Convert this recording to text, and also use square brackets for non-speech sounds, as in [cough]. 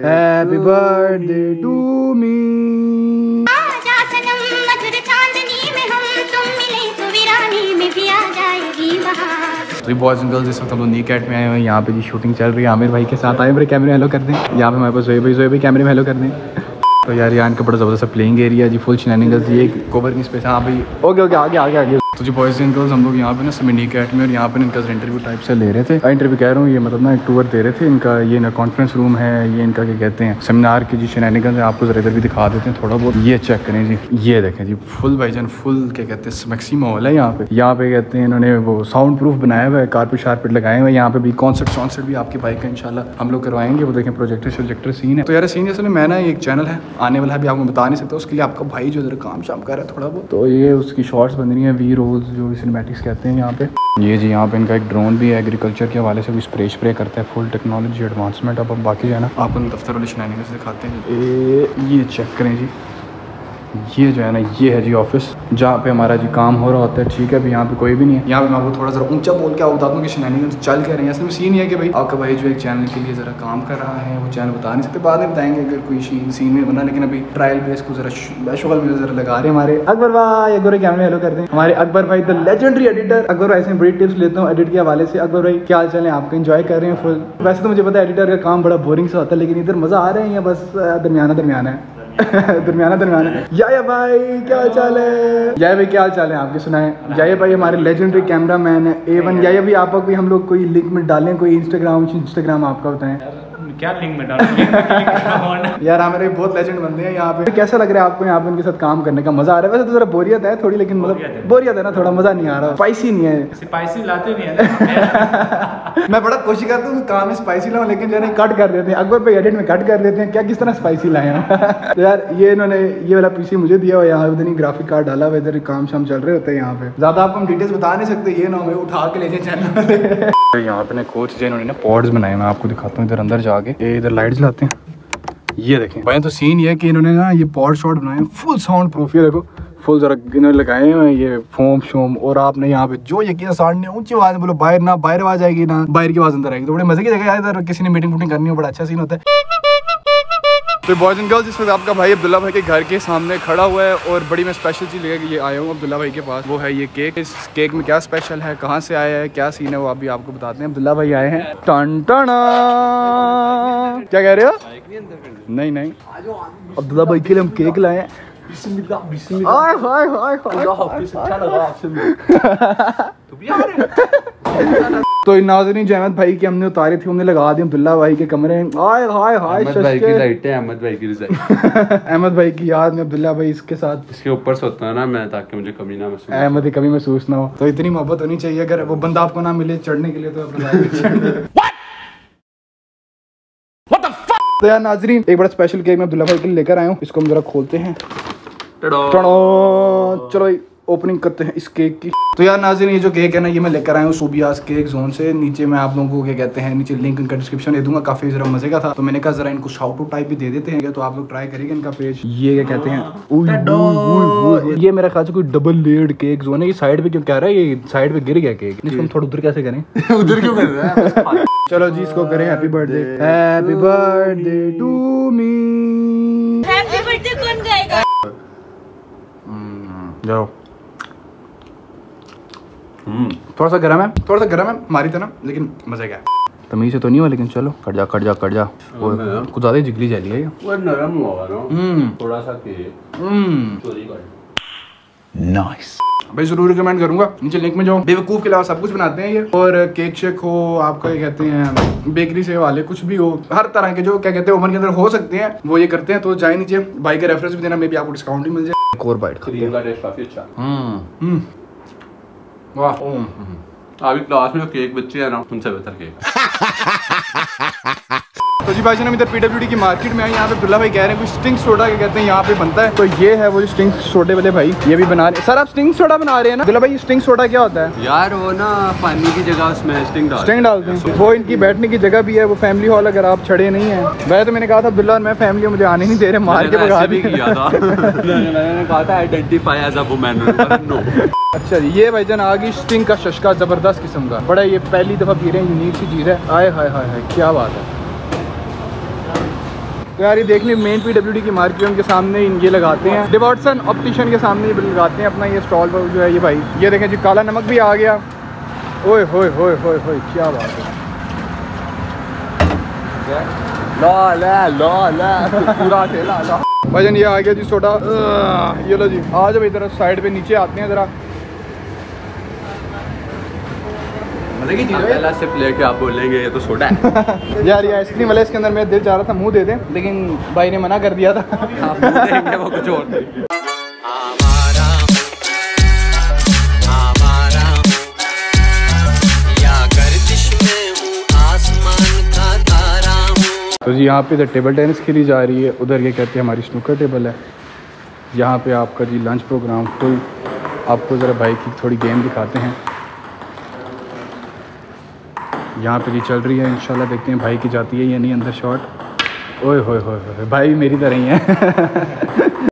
Happy birthday to मी आजा सनम मधुर चांदनी में हम तुम मिले तो वीरानी में भी आ जाएगी बहार तो बॉयज़ एंड गर्ल्स इस वक्त हम लोग नी कैट में आए हुए हैं। यहाँ पे जी शूटिंग चल रही है। आमिर भाई के साथ आए मेरे कैमरे हेलो कर दें। यहाँ पे हमारे पास जोए भाई जोए भाई कैमरे में हेलो कर दें। तो यार यहाँ इनका बड़ा ज़बरदस्त प्लेइंग एरिया जी फुल शनैनिंगल्स ये कोवर की स्पेस हाँ। भाई। ओके ओके आगे आगे आगे। तो जी बॉयज़ एंड गर्ल्स हम लोग यहाँ पे ना समिनी कैट में और यहाँ पे इनका इंटरव्यू टाइप से ले रहे थे। इंटरव्यू कह रहा हूँ, ये मतलब ना एक टूर दे रहे थे। इनका ये ना कॉन्फ्रेंस रूम है, ये इनका क्या कहते हैं सेमिनार की जी शनैनिगल्स है, आपको ज़रा इधर भी दिखा देते हैं थोड़ा बहुत। ये चेक करें जी, ये देखें जी फुल भाईजान फुल क्या कहते हैं मैक्सी माहौल है यहाँ पे। यहाँ पे कहते हैं इन्होंने वो साउंड प्रूफ बनाया हुआ है कारपेट शार्पेट लगाए हुए यहाँ पे भी कॉन्सर्ट कॉन्सर्ट भी आपकी बाइक का इंशाल्लाह। हम लोग करवाएँगे, वो देखें प्रोजेक्टर प्रोजेक्टर सीन है। तो यार सीन जैसे मैं ना एक चैनल है, आने वाला है, अभी आपको बता नहीं सकता, उसके लिए आपका भाई जो इधर काम शाम कर रहा है थोड़ा बहुत। तो ये उसकी शॉर्ट्स बन रही है वी रोल्स जो सिनेमेटिक्स कहते हैं यहाँ पे। ये जी, यहाँ पे इनका एक ड्रोन भी है एग्रीकल्चर के हवाले से भी स्प्रे स्प्रे करता है फुल टेक्नोलॉजी एडवांसमेंट अब बाकी जो है ना आपको दफ्तर वाले शनानी से दिखाते हैं। ये चेक करें जी। ये जो है ना, ये है जी ऑफ़िस जहाँ पे हमारा जी काम हो रहा होता है, ठीक है अभी यहाँ पे कोई भी नहीं है। यहाँ पे मैं आपको थोड़ा सा ऊँचा बोल के आपको बता दूँ कि शनानी चल के रहे हैं। असल में सीन है कि भाई आपका भाई जो एक चैनल के लिए ज़रा काम कर रहा है, वो चैनल बता नहीं सकते। बाद में बताएँगे अगर कोई सीन सीन में बना, लेकिन अभी ट्रायल बेस को ज़रा शुगल में ज़रा लगा रहे हैं हमारे। अकबर भाई, अकबर कैमरे हेलो कर दें। हमारे अकबर भाई द लेजेंडरी एडिटर अकबर भाई से बड़ी टिप्स लेता हूँ एडिट के हवाले से। अकबर भाई, क्या चल है? आपका इंजॉय कर रहे हैं फुल वैसे तो मुझे पता है एडिटर का काम बड़ा बोरिंग सा होता है, लेकिन इधर मज़ा आ रहा है या बस दरमियाना दरमियाना है? [laughs] दरमियाना दरमियाना। या भाई, क्या चाल है? या भाई, क्या चाल है आपके? सुनाए। या भाई, हमारे लेजेंडरी कैमरा मैन है। ए वन या भी आप भी हम लोग कोई लिंक में डालें, कोई इंस्टाग्राम इंस्टाग्राम आपका बताएँ? क्या लिंक में डालूँगा [laughs] यार हमारे बहुत लेजेंड बंदे हैं यहाँ पे। कैसा लग रहा है आपको यहाँ पे उनके साथ काम करने का? मज़ा आ रहा है? वैसे तो जरा बोरियत है थोड़ी लेकिन मतलब बोरियत है। ना थोड़ा मज़ा नहीं आ रहा। स्पाइसी नहीं है। स्पाइसी लाते नहीं है [laughs] मैं बड़ा कोशिश करता हूँ काम में स्पाइसी लाऊं लेकिन जो है कट कर देते हैं। अकबर पे एडिट में कट कर देते हैं। क्या किस तरह स्पाइसी लाए हैं? [laughs] यार ये इन्होंने ये वाला पीसी मुझे दिया हुआ यहाँ उधर ग्राफिक कार्ड डाला हुआ इधर काम शाम चल रहे होते हैं यहाँ पे। ज़्यादा आपको हम डिटेल्स बता नहीं सकते ये ना हमें उठा के ले जाए चैनल यहाँ पे कोच जो इन्होंने पॉड्स बनाए मैं आपको दिखाता हूँ इधर अंदर जाके। ये इधर लाइट जलाते हैं। ये देखें। भाई तो सीन ये है कि इन्होंने ना ये पॉड शॉट बनाए हैं। फुल साउंड प्रूफ ये देखो। फुल जरा इन्होंने लगाए हैं ये फोम शोम और आपने यहाँ पे जो यकीन साड़ने ऊँची आवाज़ बोलो, बाहर ना, बाहर आवाज़ आएगी ना, बाहर की आवाज़ अंदर आएगी। तो बड़े मज़े की जगह इधर किसी ने मीटिंग वूटिंग करनी हो, बड़ा अच्छा सीन होता है। तो बॉयज़ एंड गर्ल्स इस वक्त आपका भाई अब्दुल्ला भाई के घर के सामने खड़ा हुआ है और बड़ी मैं स्पेशल चीज़ लेकर ये आया हूँ अब्दुल्ला भाई के पास। वो है ये केक इस केक में क्या स्पेशल है? कहाँ से आया है? क्या सीन है? वो अभी आपको बताते हैं। अब्दुल्ला भाई आए हैं। टन टना क्या कह रहे हो? नहीं नहीं। अब्दुल्ला भाई के लिए हम केक लाए हैं। आय, हाय, हाय, हाय। तो इन नाजरीन जो अहमद भाई की हमने उतारी थी हमने लगा दी अब्दुल्ला भाई के कमरे। हाय हाय हाय अहमद भाई की। लाइट है अहमद भाई की रिजाइट [laughs] अहमद भाई की याद में अब्दुल्ला भाई इसके साथ। इसके ऊपर सोता है ना मैं ताकि मुझे कमी ना महसूस अहमद की कमी महसूस ना हो। तो इतनी मोहब्बत होनी चाहिए अगर वो बंदा आपको ना मिले चढ़ने के लिए तो तो यार नाजरीन एक बड़ा स्पेशल केक मैं अब्दुल्ला भाई के लिए लेकर आया हूँ। इसको हम जरा खोलते हैं। चलो भाई। ओपनिंग करते हैं इस केक की। तो यार नाजिन ये जो केक है ना ये मैं लेकर आया हूँ सूबियास केक जोन से। नीचे मैं आप लोगों को क्या कहते हैं नीचे लिंक इनका डिस्क्रिप्शन दे दूँगा काफ़ी जरा मज़े का था। तो मैंने कहा जरा इनको शाउट आउट टाइप भी दे देते हैं तो आप लोग ट्राई करेंगे इनका पेज ये क्या कहते हैं उई। ये मेरा ख्याल से कोई डबल लेयर्ड केक जोन है ये साइड पे क्यों कह रहा है ये साइड पे गिर गया केक इसको हम थोड़ा उधर कैसे करें? [laughs] उधर क्यों कर रहा है? [laughs] चलो जी इसको करें happy birthday happy birthday to me happy birthday कौन गाएगा? जाओ। थोड़ा सा गर्म है थोड़ा सा गर्म है हमारी तरह लेकिन मज़े का है। तमीज से तो नहीं हुआ लेकिन चलो कट जा कट जा कट जा। हाँ। कुछ ज़्यादा ही जिगली जली है वो नरम होगा ना हम्म। थोड़ा सा के हम्म। चोरी कर। नाइस भाई ज़रूर रिकमेंड करूँगा नीचे लिंक में जाओ। बेवकूफ़ के अलावा सब कुछ बनाते हैं ये। और केक शेक हो आपका ये कहते हैं बेकरी से वाले कुछ भी हो हर तरह के जो क्या कहते हैं ओवन के अंदर हो सकते हैं वो ये करते हैं तो जाए नीचे बाई का रेफरेंस भी देना मे भी आपको डिस्काउंट भी मिल जाए। एक और बाइट का टेस्ट काफ़ी अच्छा। हम्म। हम्म। वाह। अभी क्लास में जो केक बच्चे हैं ना उनसे बेहतर केक [laughs] तो जी भाई हम इधर पीडब्ल्यूडी की मार्केट में आए यहाँ पे अब्दुल्ला भाई कह रहे हैं कुछ स्टिंग सोडा के कहते हैं यहाँ पे बनता है। तो ये है वो जो स्टिंग सोडे वाले भाई ये भी बना रहे हैं। सर आप स्टिंग सोडा बना रहे हैं ना? अब्दुल्ला भाई स्टिंग सोडा क्या होता है? यार वो ना पानी की जगह उसमें स्टिंग डाल स्टिंग डालते हैं। वो इनकी बैठने की जगह भी है वो फैमिली हॉल अगर आप छड़े नहीं है। वैसे तो मैंने कहा था अब्दुल्ला मैं फैमिली मुझे आने नहीं दे रहे मार के भगा भी किया था। [laughs] मैंने कहा था identify as a women no अच्छा जी ये भाईजान आ गई स्टिंग का शशका ज़बरदस्त किस्म का। बड़ा ये पहली दफ़ा पी रहे हैं यूनिक सी चीज़ है। आए हाय हाय हाय क्या बात है। तो यार ये देख लें मेन पी डब्ल्यू डी की मार्केट उनके सामने ये लगाते हैं। डिवॉटसन ऑप्टिशियन के सामने ये लगाते हैं अपना ये स्टॉल पर जो है ये भाई। ये देखें जी काला नमक भी आ गया। ओए होए होए होए होए क्या बात है। ला ला ला ला पूरा ठेला ला। [laughs] ये आ गया जी आह, ये लो जी आ जाओ इधर साइड पे नीचे आते हैं ज़रा। मज़े की चीज़ पहला सिप लेके आप बोलेंगे ये तो सोडा है। [laughs] यार ये आइसक्रीम वाले इसके अंदर मेरा दिल चाह रहा था मुँह दे दें लेकिन भाई ने मना कर दिया था। वो कुछ और नहीं आवारा आवारा या गर्दिश में हूँ आसमान का तारा हूँ तो जी यहाँ पे इधर टेबल टेनिस खेली जा रही है। उधर ये कहते हैं हमारी स्नूकर टेबल है। यहाँ पे आपका जी लंच प्रोग्राम फुल आपको ज़रा भाई की थोड़ी गेम दिखाते हैं। यहाँ पे भी चल रही है, इंशाल्लाह देखते हैं भाई की जाती है या नहीं, अंदर शॉट ओए होए होए, भाई मेरी तरह ही है। [laughs]